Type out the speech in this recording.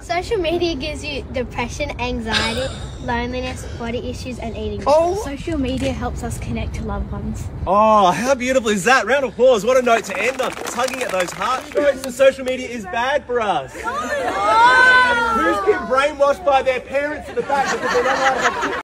Social media gives you depression, anxiety, loneliness, body issues, and eating. Oh, Social media helps us connect to loved ones. oh, how beautiful is that? Round of applause. What a note to end on. Tugging at those heartstrings. And social media is bad for us. Who's been brainwashed by their parents at the back because they're not allowed to have